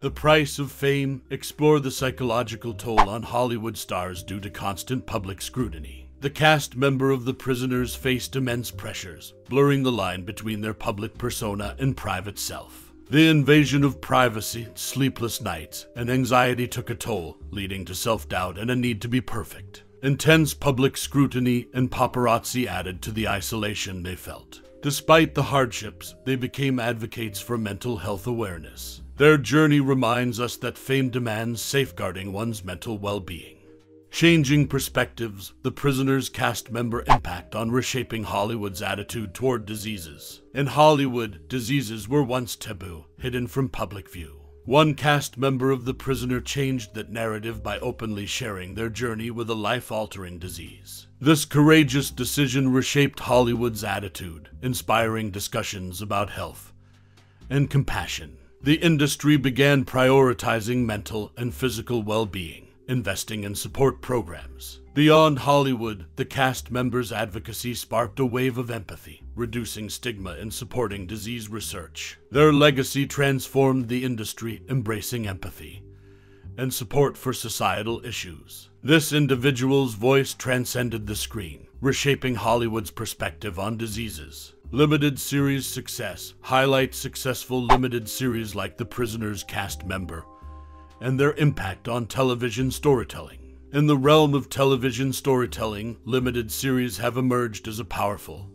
The Price of Fame explore the psychological toll on Hollywood stars due to constant public scrutiny. The cast member of The Prisoners faced immense pressures, blurring the line between their public persona and private self. The invasion of privacy, sleepless nights, and anxiety took a toll, leading to self doubt and a need to be perfect. Intense public scrutiny and paparazzi added to the isolation they felt. Despite the hardships, they became advocates for mental health awareness. Their journey reminds us that fame demands safeguarding one's mental well being. Changing perspectives, the prisoner's cast member impact on reshaping Hollywood's attitude toward diseases. In Hollywood, diseases were once taboo, hidden from public view. One cast member of The Prisoner changed that narrative by openly sharing their journey with a life altering disease. This courageous decision reshaped Hollywood's attitude, inspiring discussions about health and compassion. The industry began prioritizing mental and physical well being, investing in support programs. Beyond Hollywood, the cast members' advocacy sparked a wave of empathy, reducing stigma and supporting disease research. Their legacy transformed the industry, embracing empathy and support for societal issues. This individual's voice transcended the screen, reshaping Hollywood's perspective on diseases. Limited series success highlights successful limited series like The Prisoner's cast member and their impact on television storytelling. In the realm of television storytelling, limited series have emerged as a powerful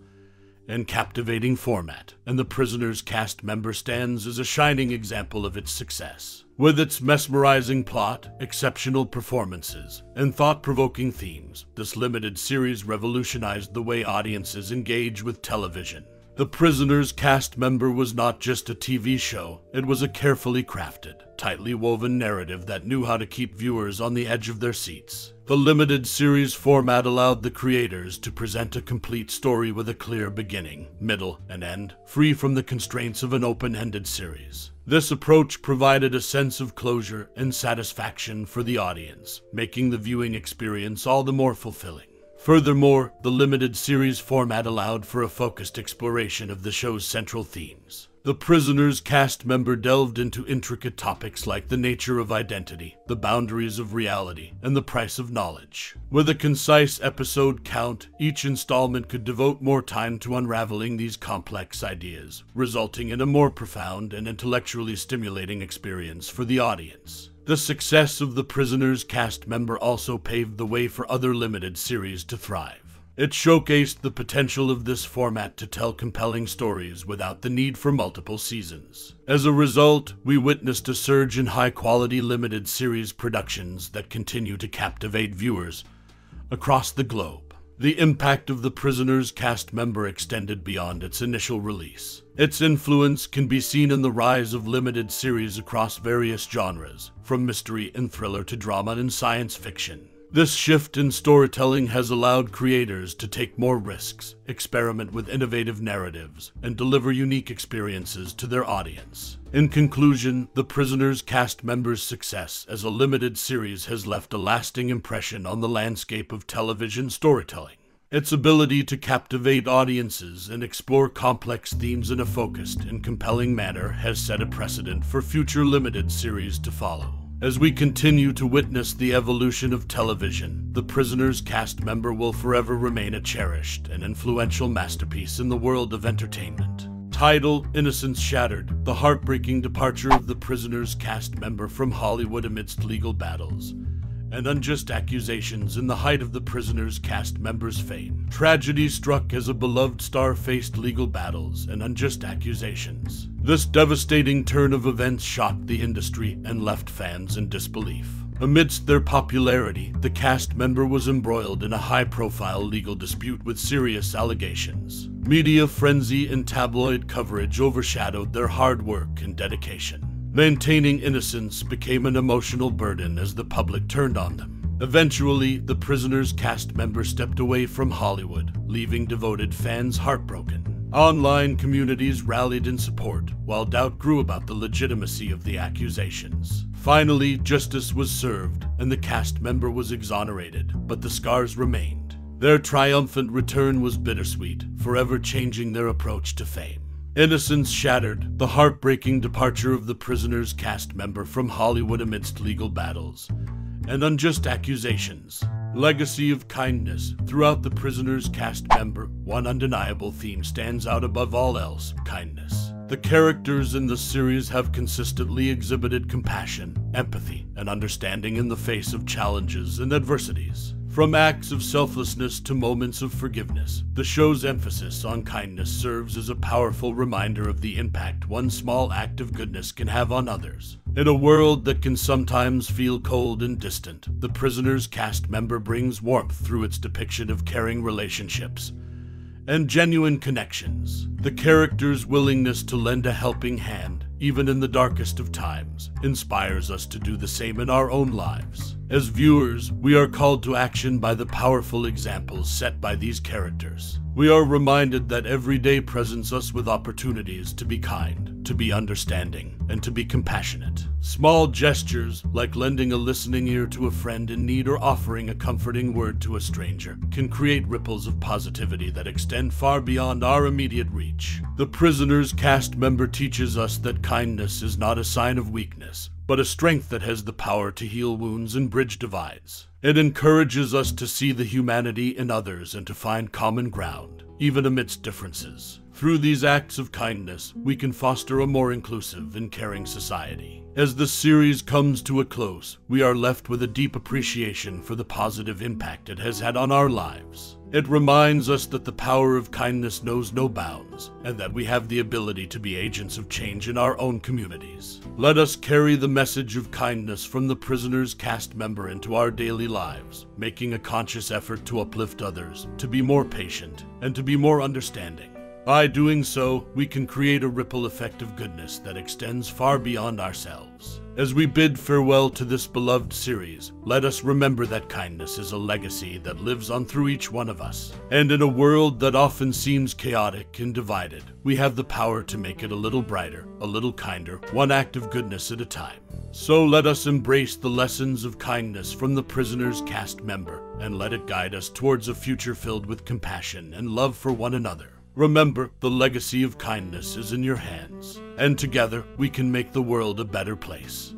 and captivating format, and The Prisoner's cast member stands as a shining example of its success. With its mesmerizing plot, exceptional performances, and thought provoking themes, this limited series revolutionized the way audiences engage with television. The Prisoner's cast member was not just a TV show, it was a carefully crafted, tightly woven narrative that knew how to keep viewers on the edge of their seats. The limited series format allowed the creators to present a complete story with a clear beginning, middle, and end, free from the constraints of an open ended series. This approach provided a sense of closure and satisfaction for the audience, making the viewing experience all the more fulfilling. Furthermore, the limited series format allowed for a focused exploration of the show's central themes. The Prisoner's cast member delved into intricate topics like the nature of identity, the boundaries of reality, and the price of knowledge. With a concise episode count, each installment could devote more time to unraveling these complex ideas, resulting in a more profound and intellectually stimulating experience for the audience. The success of The Prisoner's cast member also paved the way for other limited series to thrive. It showcased the potential of this format to tell compelling stories without the need for multiple seasons. As a result, we witnessed a surge in high quality limited series productions that continue to captivate viewers across the globe. The impact of The Prisoner's cast member extended beyond its initial release. Its influence can be seen in the rise of limited series across various genres, from mystery and thriller to drama and science fiction. This shift in storytelling has allowed creators to take more risks, experiment with innovative narratives, and deliver unique experiences to their audience. In conclusion, The Prisoner's cast members' success as a limited series has left a lasting impression on the landscape of television storytelling. Its ability to captivate audiences and explore complex themes in a focused and compelling manner has set a precedent for future limited series to follow. As we continue to witness the evolution of television, The Prisoner's cast member will forever remain a cherished and influential masterpiece in the world of entertainment. Title Innocence Shattered The heartbreaking departure of The Prisoner's cast member from Hollywood amidst legal battles and unjust accusations in the height of the prisoner's cast member's fame. Tragedy struck as a beloved star faced legal battles and unjust accusations. This devastating turn of events shocked the industry and left fans in disbelief. Amidst their popularity, the cast member was embroiled in a high profile legal dispute with serious allegations. Media frenzy and tabloid coverage overshadowed their hard work and dedication. Maintaining innocence became an emotional burden as the public turned on them. Eventually, the prisoner's cast member stepped away from Hollywood, leaving devoted fans heartbroken. Online communities rallied in support, while doubt grew about the legitimacy of the accusations. Finally, justice was served, and the cast member was exonerated, but the scars remained. Their triumphant return was bittersweet, forever changing their approach to fame. Innocence shattered, the heartbreaking departure of the prisoner's cast member from Hollywood amidst legal battles and unjust accusations. Legacy of kindness. Throughout the prisoner's cast member, one undeniable theme stands out above all else kindness. The characters in the series have consistently exhibited compassion, empathy, and understanding in the face of challenges and adversities. From acts of selflessness to moments of forgiveness, the show's emphasis on kindness serves as a powerful reminder of the impact one small act of goodness can have on others. In a world that can sometimes feel cold and distant, the prisoner's cast member brings warmth through its depiction of caring relationships and genuine connections. The character's willingness to lend a helping hand, even in the darkest of times, inspires us to do the same in our own lives. As viewers, we are called to action by the powerful examples set by these characters. We are reminded that every day presents us with opportunities to be kind, to be understanding, and to be compassionate. Small gestures, like lending a listening ear to a friend in need or offering a comforting word to a stranger, can create ripples of positivity that extend far beyond our immediate reach. The prisoner's cast member teaches us that kindness is not a sign of weakness, but a strength that has the power to heal wounds and bridge divides. It encourages us to see the humanity in others and to find common ground, even amidst differences. Through these acts of kindness, we can foster a more inclusive and caring society. As the series comes to a close, we are left with a deep appreciation for the positive impact it has had on our lives. It reminds us that the power of kindness knows no bounds, and that we have the ability to be agents of change in our own communities. Let us carry the message of kindness from the prisoner's cast member into our daily lives, making a conscious effort to uplift others, to be more patient, and to be more understanding. By doing so, we can create a ripple effect of goodness that extends far beyond ourselves. As we bid farewell to this beloved series, let us remember that kindness is a legacy that lives on through each one of us. And in a world that often seems chaotic and divided, we have the power to make it a little brighter, a little kinder, one act of goodness at a time. So let us embrace the lessons of kindness from the prisoner's cast member, and let it guide us towards a future filled with compassion and love for one another. Remember, the legacy of kindness is in your hands, and together we can make the world a better place.